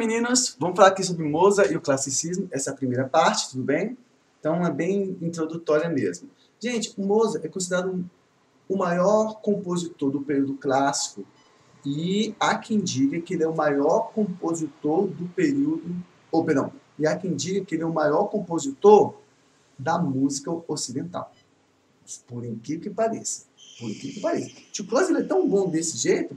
meninos, vamos falar aqui sobre Mozart e o classicismo, essa é a primeira parte, tudo bem? Então é bem introdutória mesmo. Gente, o Mozart é considerado o maior compositor do período clássico e há quem diga que ele é o maior compositor do período, ou perdão, e há quem diga que ele é o maior compositor da música ocidental. Por incrível que pareça. Por incrível que pareça. Tio Close é tão bom desse jeito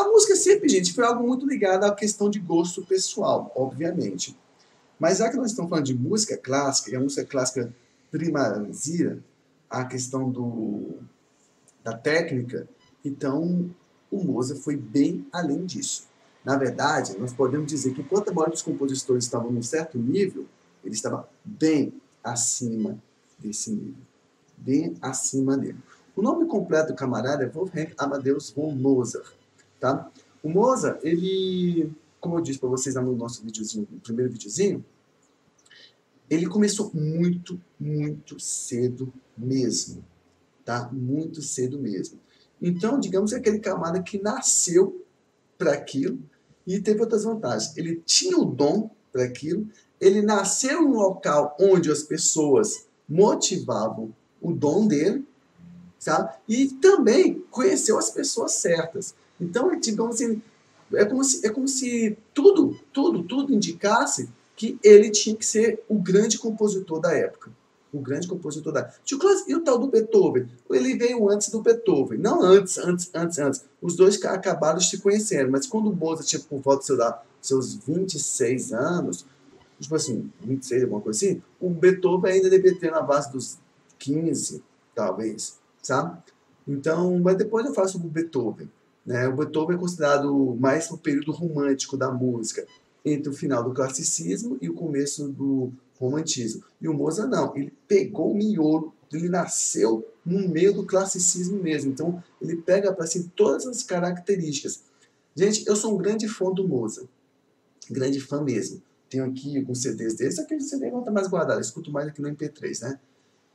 a música sempre, gente, foi algo muito ligado à questão de gosto pessoal, obviamente. Mas já que nós estamos falando de música clássica, e a música clássica primazia a questão do, da técnica, então o Mozart foi bem além disso. Na verdade, nós podemos dizer que enquanto a maioria dos compositores estavam num certo nível, ele estava bem acima desse nível. Bem acima dele. O nome completo do camarada é Wolfgang Amadeus von Mozart. Tá? O Mozart, ele, como eu disse para vocês no nosso videozinho, no primeiro videozinho, ele começou muito, muito cedo mesmo. Tá? Muito cedo mesmo. Então, digamos que é aquele camarada que nasceu para aquilo e teve outras vantagens. Ele tinha o dom para aquilo, ele nasceu em um local onde as pessoas motivavam o dom dele, sabe? E também conheceu as pessoas certas. Então, digamos assim, é como se, é como se tudo, tudo, tudo indicasse que ele tinha que ser o grande compositor da época. O grande compositor da época. E o tal do Beethoven? Ele veio antes do Beethoven. Não antes, antes, antes, antes. Os dois acabaram se conhecendo. Mas quando o Mozart tinha por volta de seus 26 anos, tipo assim, 26, alguma coisa assim, o Beethoven ainda devia ter na base dos 15, talvez, sabe? Então, mas depois eu falo sobre o Beethoven. Né? O Beethoven é considerado mais o período romântico da música, entre o final do classicismo e o começo do romantismo. E o Mozart não, ele pegou o miolo, ele nasceu no meio do classicismo mesmo. Então, ele pega para si todas as características. Gente, eu sou um grande fã do Mozart. Grande fã mesmo. Tenho aqui alguns CDs dele, só que esse CD não está mais guardado, eu escuto mais aqui no MP3, né?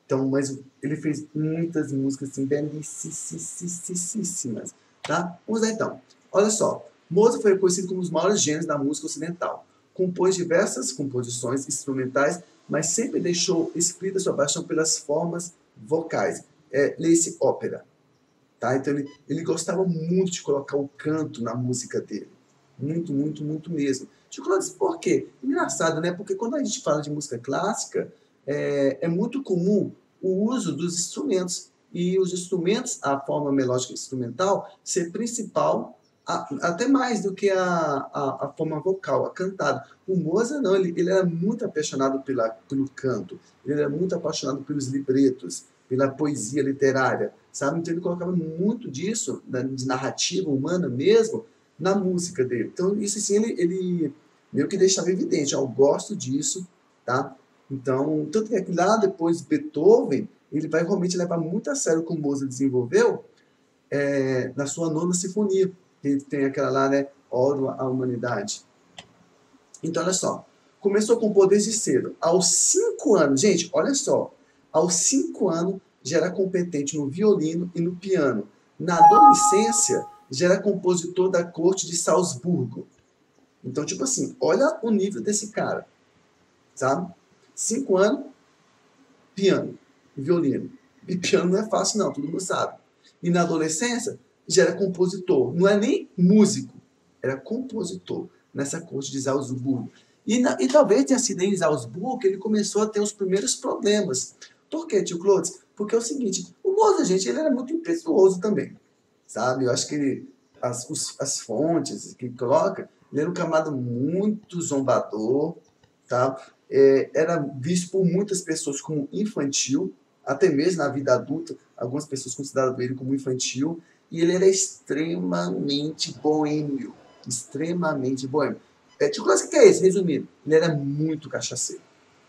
Então, mas ele fez muitas músicas assim, belíssimas. Tá? Vamos lá então. Olha só. Mozart foi reconhecido como um dos maiores gênios da música ocidental. Compôs diversas composições instrumentais, mas sempre deixou escrita sua paixão pelas formas vocais. É, Lê-se ópera. Tá? Então ele, ele gostava muito de colocar o canto na música dele. Muito, muito, muito mesmo. Chico disse, por quê? Engraçado, né? Porque quando a gente fala de música clássica, é, é muito comum o uso dos instrumentos e os instrumentos, a forma melódica instrumental, ser principal, a, até mais do que a, a, a, forma vocal, a cantada. O Mozart não, ele, ele era muito apaixonado pela, pelo canto, ele era muito apaixonado pelos libretos, pela poesia literária, sabe? Então ele colocava muito disso, de narrativa humana mesmo, na música dele. Então isso assim, ele, ele meio que deixava evidente, ó, eu gosto disso, tá? Então, tanto que lá depois Beethoven, ele vai realmente levar muito a sério o que o Mozart desenvolveu é, na sua nona sinfonia, que tem aquela lá, né, Oro à Humanidade. Então, olha só, começou a compor desde cedo. Aos cinco anos, gente, olha só, aos cinco anos já era competente no violino e no piano. Na adolescência, já era compositor da corte de Salzburgo. Então, tipo assim, olha o nível desse cara, sabe? Cinco anos, piano violino. E piano não é fácil, não, todo mundo sabe. E na adolescência, já era compositor. Não é nem músico, era compositor nessa corte de Salzburgo. E, na, e talvez tenha sido em Salzburgo que ele começou a ter os primeiros problemas. Por quê, tio Clodes? Porque é o seguinte, o Mozart, gente, ele era muito impetuoso também, sabe? Eu acho que ele, as, os, as fontes que coloca, ele era um camada muito zombador, tá? É, era visto por muitas pessoas como infantil, até mesmo na vida adulta, algumas pessoas consideravam ele como infantil, e ele era extremamente boêmio, extremamente boêmio. É, tipo, o que é esse? Resumindo, ele era muito cachaceiro.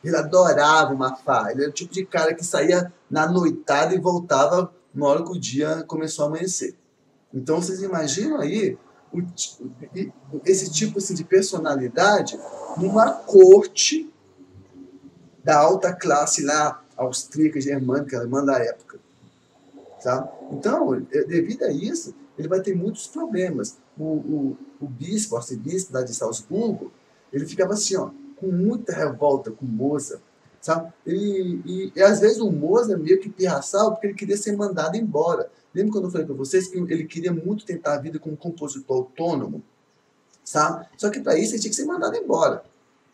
Ele adorava uma farra. Ele era o tipo de cara que saía na noitada e voltava na hora que o dia começou a amanhecer. Então, vocês imaginam aí o, esse tipo assim, de personalidade numa corte da alta classe lá austríaca, germânica, alemã da época. Tá? Então, é, devido a isso, ele vai ter muitos problemas. o, o, o bispo, o arcebispo lá de Salzburgo, ele ficava assim, ó, com muita revolta com Mozart, sabe? E, e, e às vezes o Mozart meio que pirraçava porque ele queria ser mandado embora. Lembra quando eu falei para vocês que ele queria muito tentar a vida como compositor autônomo, sabe? Só que para isso ele tinha que ser mandado embora.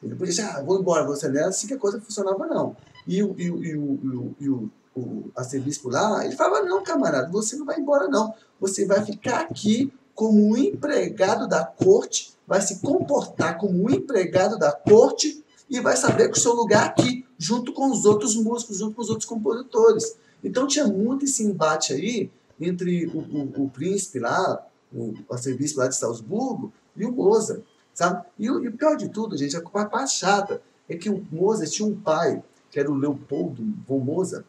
Ele podia ah, vou embora, você não é assim que a coisa funcionava, não. E o, e o, e o, e o, o arcebispo lá, ele falava, não, camarada, você não vai embora, não. Você vai ficar aqui como um empregado da corte, vai se comportar como um empregado da corte e vai saber que o seu lugar é aqui, junto com os outros músicos, junto com os outros compositores. Então tinha muito esse embate aí entre o, o, o príncipe lá, o arcebispo lá de Salzburgo, e o Mozart, sabe? E, e, o pior de tudo, gente, a parte chata é que o Mozart tinha um pai, que era o Leopoldo von Mozart,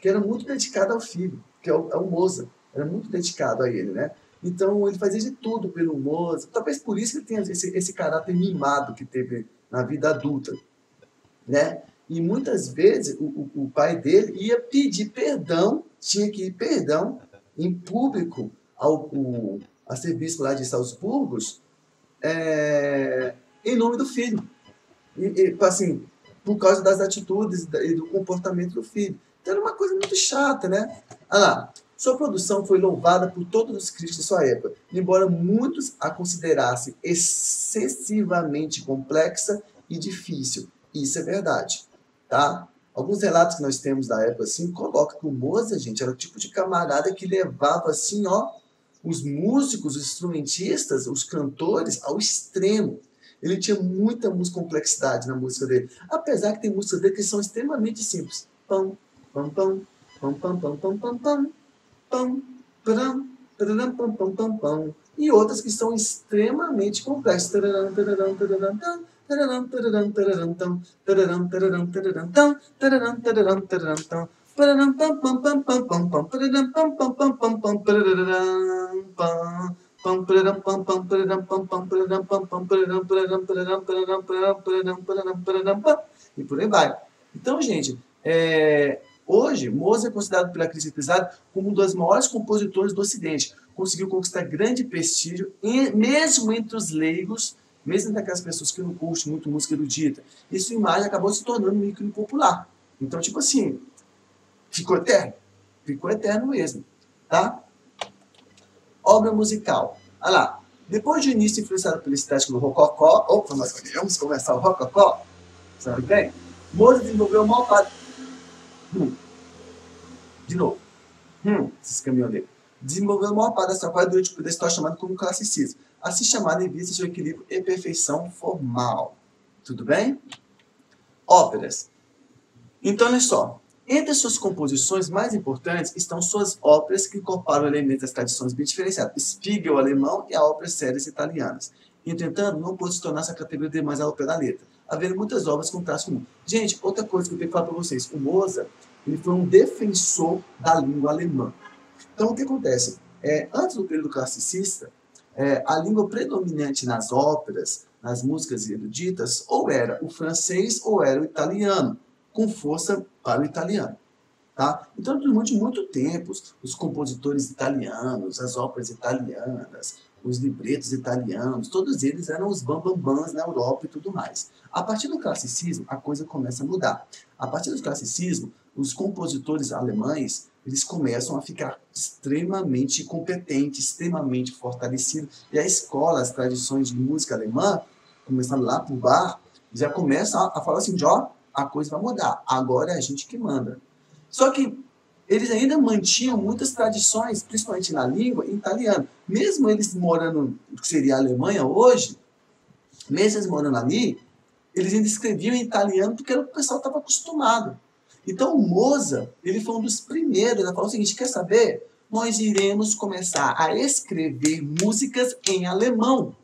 que era muito dedicado ao filho, que é o, é o Mozart, era muito dedicado a ele, né? Então ele fazia de tudo pelo Mozart, talvez por isso ele tenha esse, esse caráter mimado que teve na vida adulta, né? E muitas vezes o, o, pai dele ia pedir perdão, tinha que ir perdão em público ao, o, a serviço lá de Salzburgo, é, em nome do filho. E, e, assim, por causa das atitudes e do comportamento do filho. Então era uma coisa muito chata, né? Olha lá, sua produção foi louvada por todos os críticos de sua época, embora muitos a considerassem excessivamente complexa e difícil. Isso é verdade, tá? Alguns relatos que nós temos da época, assim, colocam que o Mozart, gente, era o tipo de camarada que levava, assim, ó, os músicos, os instrumentistas, os cantores ao extremo. Ele tinha muita complexidade na música dele. Apesar que tem músicas dele que são extremamente simples. Pam, pam, pam, pam, pam, pam, pam, pam, pam, pam, pam, pam, pam, pam, pam, pam, e outras que são extremamente complexas. E por aí vai. Então, gente, é, hoje Mozart é considerado pela crítica pesada como um dos maiores compositores do Ocidente. Conseguiu conquistar grande prestígio, mesmo entre os leigos, mesmo entre aquelas pessoas que não curtem muito música erudita. E sua imagem acabou se tornando um ícone popular. Então, tipo assim, ficou eterno. Ficou eterno mesmo. Tá? Obra musical. Olha lá. Depois de início influenciado pela estética do rococó, opa, nós vamos começar o rococó, sabe bem? Mozart desenvolveu uma parte. Hum. De novo. Hum, esses caminhoneiros. Desenvolveu uma parte dessa parte do tipo da história chamada como classicismo, assim chamada em vista de equilíbrio e perfeição formal. Tudo bem? Óperas. Então, olha só. Entre suas composições mais importantes estão suas óperas que incorporam elementos das tradições bem diferenciadas, Spiegel alemão e a ópera séries italianas. Entretanto, não pode se tornar essa categoria demais a ópera da letra, havendo muitas obras com traço comum. Gente, outra coisa que eu tenho que falar para vocês, o Mozart ele foi um defensor da língua alemã. Então, o que acontece? É, antes do período classicista, é, a língua predominante nas óperas, nas músicas eruditas, ou era o francês ou era o italiano com força para o italiano. Tá? Então, durante muito tempo, os compositores italianos, as óperas italianas, os libretos italianos, todos eles eram os bambambãs na Europa e tudo mais. A partir do classicismo, a coisa começa a mudar. A partir do classicismo, os compositores alemães eles começam a ficar extremamente competentes, extremamente fortalecidos. E a escola, as tradições de música alemã, começando lá por Bach, já começam a falar assim, ó, a coisa vai mudar. Agora é a gente que manda. Só que eles ainda mantinham muitas tradições, principalmente na língua, em italiano. Mesmo eles morando, que seria a Alemanha hoje, mesmo eles morando ali, eles ainda escreviam em italiano porque o pessoal estava acostumado. Então o Moza, ele foi um dos primeiros a falar o seguinte, quer saber? Nós iremos começar a escrever músicas em alemão.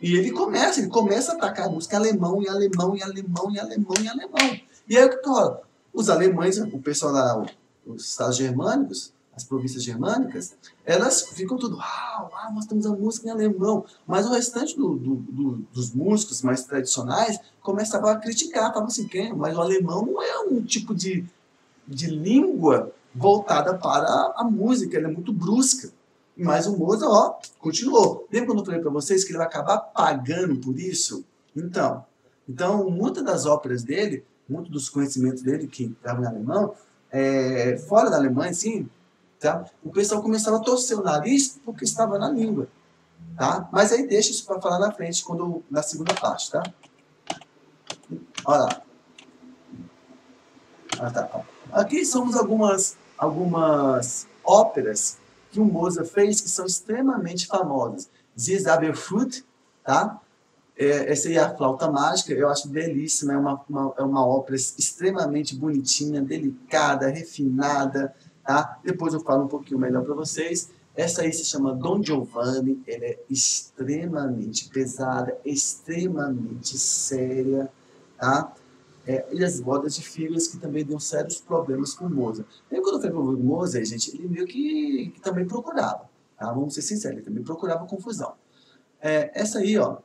E ele começa, ele começa a atacar a música alemão e alemão e alemão e alemão e alemão. E aí o que rola? Os alemães, o pessoal lá, os estados germânicos, as províncias germânicas, elas ficam tudo, uau, uau, nós temos a música em alemão. Mas o restante do, do, do, dos músicos mais tradicionais começavam a criticar, falavam assim, quem? Mas o alemão não é um tipo de, de língua voltada para a música, ela é muito brusca. Mas o Mozart, ó, continuou. Lembra quando eu falei para vocês que ele vai acabar pagando por isso? Então, então muitas das óperas dele, muitos dos conhecimentos dele que estavam em alemão, é, fora da Alemanha, assim, tá? o pessoal começava a torcer o nariz porque estava na língua. Tá? Mas aí deixa isso para falar na frente, quando, na segunda parte. Tá? Olha lá. Ah, tá. Aqui somos algumas, algumas óperas que o Mozart fez que são extremamente famosas. Dies Aberflut, tá? É, essa é a flauta mágica, eu acho belíssima, é uma, uma, é uma ópera extremamente bonitinha, delicada, refinada, tá? Depois eu falo um pouquinho melhor para vocês. Essa aí se chama Don Giovanni, ela é extremamente pesada, extremamente séria, tá? É, e as bodas de fibras que também deu sérios problemas com o Mozart. Lembra quando eu falei o Mozart, gente, ele meio que, que, também procurava, tá? Vamos ser sinceros, ele também procurava confusão. É, essa aí, ó,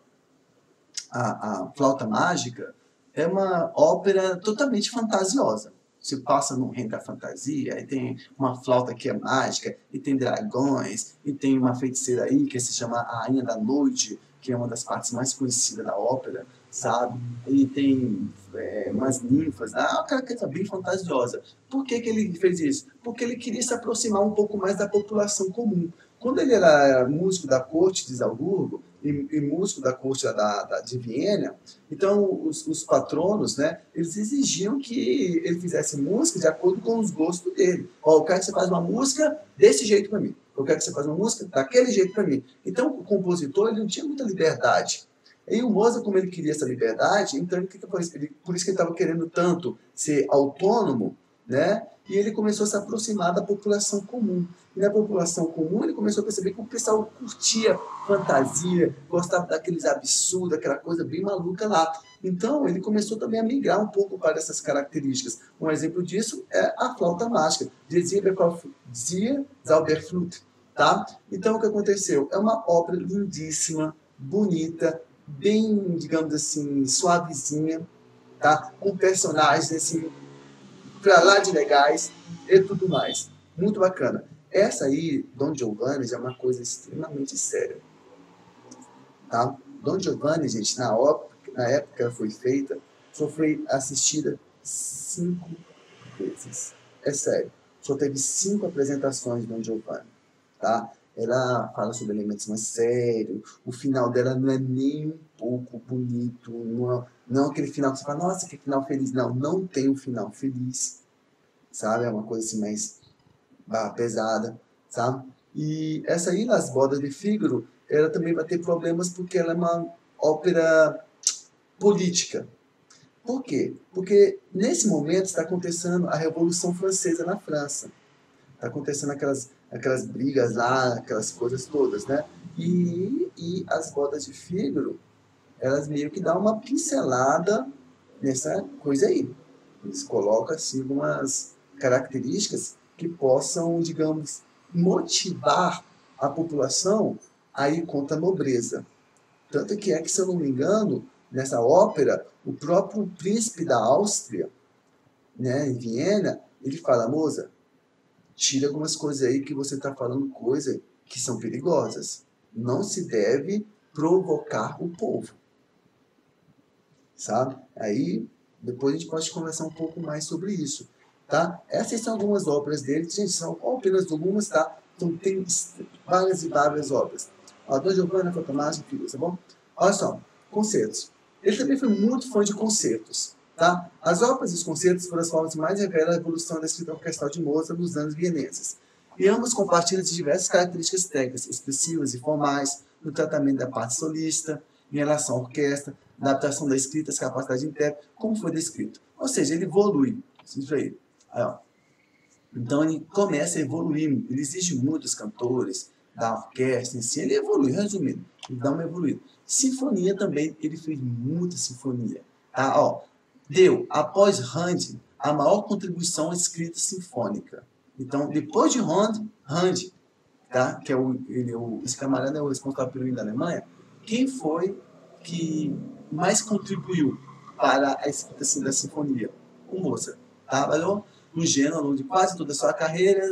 a, a Flauta Mágica, é uma ópera totalmente fantasiosa. Se passa num reino da fantasia, e tem uma flauta que é mágica, e tem dragões, e tem uma feiticeira aí que se chama a Rainha da Noite, que é uma das partes mais conhecidas da ópera, sabe? E tem é, umas ninfas, ah, aquela coisa bem fantasiosa. Por que, que ele fez isso? Porque ele queria se aproximar um pouco mais da população comum. Quando ele era músico da corte de Salzburgo, e, e músico da corte da, da, de Viena, então os, os, patronos, né, eles exigiam que ele fizesse música de acordo com os gostos dele. Ó, eu quero que você faça uma música desse jeito para mim. Eu quero que você faça uma música daquele jeito para mim. Então o compositor ele não tinha muita liberdade. E o Mozart, como ele queria essa liberdade, então ele, por isso que ele estava querendo tanto ser autônomo, né? E ele começou a se aproximar da população comum. E na população comum ele começou a perceber que o pessoal curtia fantasia, gostava daqueles absurdos, aquela coisa bem maluca lá. Então ele começou também a migrar um pouco para essas características. Um exemplo disso é a flauta mágica, Zia Zauberflut. Tá? Então o que aconteceu? É uma obra lindíssima, bonita, bem, digamos assim, suavezinha, tá? com personagens assim, para lá de legais e tudo mais. Muito bacana. Essa aí, Don Giovanni, é uma coisa extremamente séria. Tá? Don Giovanni, gente, na, na época foi feita, só foi assistida cinco vezes. É sério. Só teve cinco apresentações de Don Giovanni. Tá? Ela fala sobre elementos mais sérios. O final dela não é nem um pouco bonito. Não é, não é aquele final que você fala, nossa, que final feliz. Não, não tem um final feliz. Sabe? É uma coisa assim mais barra pesada, sabe? E essa aí, Las Bodas de Fígaro, ela também vai ter problemas porque ela é uma ópera política. Por quê? Porque nesse momento está acontecendo a Revolução Francesa na França. Está acontecendo aquelas, aquelas brigas lá, aquelas coisas todas, né? E, e as bodas de Fígaro, elas meio que dão uma pincelada nessa coisa aí. Eles colocam assim algumas características que possam, digamos, motivar a população a ir contra a nobreza. Tanto que é que, se eu não me engano, nessa ópera, o próprio príncipe da Áustria, né, em Viena, ele fala, moça, tira algumas coisas aí que você está falando coisas que são perigosas. Não se deve provocar o povo. Sabe? Aí, depois a gente pode conversar um pouco mais sobre isso. Tá? Essas são algumas obras dele, gente, são apenas algumas, tá? Então tem várias e várias obras. Ó, Dom Giovanni Fantomático, filho, tá bom? Olha só, concertos. Ele também foi muito fã de concertos. Tá? As óperas e os concertos foram as formas mais revelam a evolução da escrita orquestral de Mozart nos anos vienenses. E ambos compartilham de diversas características técnicas, expressivas e formais, no tratamento da parte solista, em relação à orquestra, adaptação da escrita, as capacidades de intérprete, como foi descrito. Ou seja, ele evolui. Aí. Ó. Então ele começa a evoluir, ele exige muitos cantores, da orquestra em si, ele evolui, resumindo, ele dá uma evoluída. Sinfonia também, ele fez muita sinfonia. Tá? Ó, deu, após Rand, a maior contribuição à escrita sinfônica. Então, depois de Rand, Rand, tá? que é o, ele, é o, esse camarada é o responsável pelo hino da Alemanha, quem foi que mais contribuiu para a escrita assim, da sinfonia? O Mozart. Trabalhou no gênero de quase toda a sua carreira,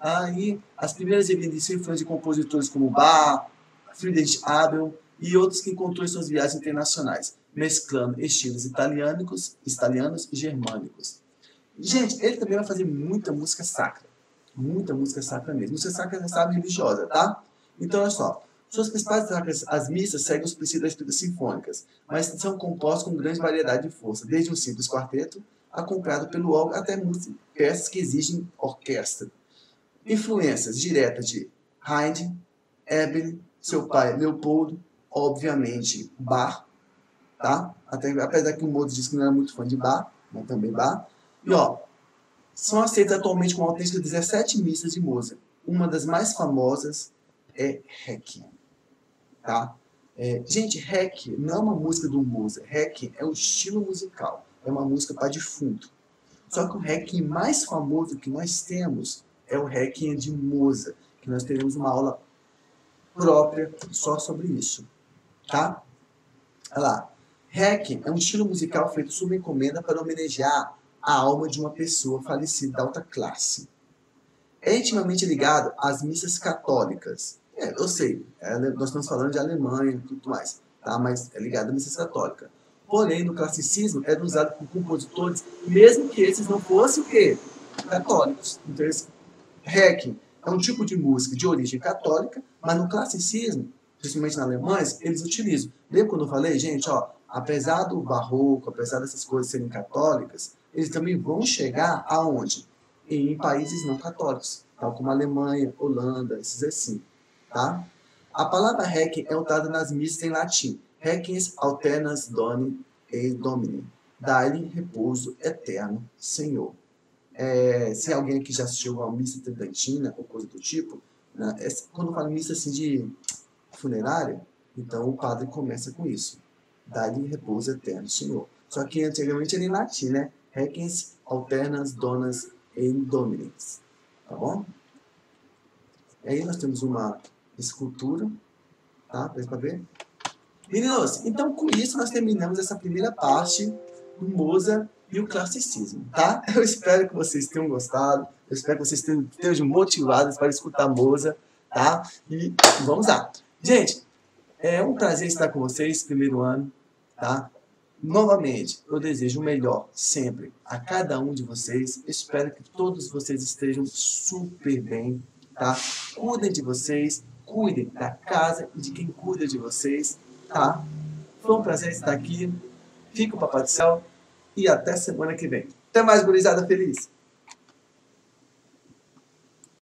Aí, as primeiras evidências influência de compositores como Bach, Friedrich Abel e outros que encontrou em suas viagens internacionais, mesclando estilos italianos, italianos e germânicos. Gente, ele também vai fazer muita música sacra. Muita música sacra mesmo. Música sacra, você sabe, religiosa, tá? Então, olha só. Suas principais sacras, as missas, seguem os princípios das escritas sinfônicas, mas são compostas com grande variedade de força, desde um simples quarteto, acompanhado pelo órgão, até peças que exigem orquestra. Influências diretas de Haydn, Ebel, seu pai Leopoldo, obviamente Bach, tá? Até, apesar que o Mozart disse que não era muito fã de Bach, mas também Bach. E ó, são aceitas atualmente com autênticas 17 missas de Mozart. Uma das mais famosas é Requiem, tá? É, gente, Requiem não é uma música do Mozart. Requiem é o estilo musical, é uma música para defunto. Só que o Requiem mais famoso que nós temos é o Requiem de Mozart, que nós teremos uma aula própria só sobre isso, tá? Olha lá. Requiem é um estilo musical feito sob encomenda para homenagear a alma de uma pessoa falecida da alta classe. É intimamente ligado às missas católicas. É, eu sei, é, nós estamos falando de Alemanha e tudo mais, tá? mas é ligado à missa católica. Porém, no classicismo, era usado por compositores, mesmo que esses não fossem o quê? Católicos. Então, Requiem é um tipo de música de origem católica, mas no classicismo, principalmente na Alemanha, eles utilizam. Lembra quando eu falei, gente, ó, apesar do barroco, apesar dessas coisas serem católicas, eles também vão chegar aonde? Em países não católicos, tal como Alemanha, Holanda, esses assim, tá? A palavra requiem é usada nas missas em latim. Requies alternas doni e domini. Dai-lhe repouso eterno, Senhor. É, se alguém aqui já assistiu a missa tridentina ou coisa do tipo, né, é, quando fala missa assim de funerária, então o padre começa com isso. Dai-lhe repouso eterno, Senhor. Só que antigamente era em latim, né? Requens alternas donas em dominix. Tá bom? E aí nós temos uma escultura, tá? Para ver. Meninos, então com isso nós terminamos essa primeira parte do Mozart e o classicismo, tá? Eu espero que vocês tenham gostado, eu espero que vocês estejam motivados para escutar Mozart, tá? E vamos lá. Gente, é um prazer estar com vocês, primeiro ano, tá? Novamente, eu desejo o melhor sempre a cada um de vocês. Espero que todos vocês estejam super bem, tá? Cuidem de vocês, cuidem da casa e de quem cuida de vocês, tá? Foi um prazer estar aqui. Fica o Papai do Céu e até semana que vem. Até mais, gurizada feliz!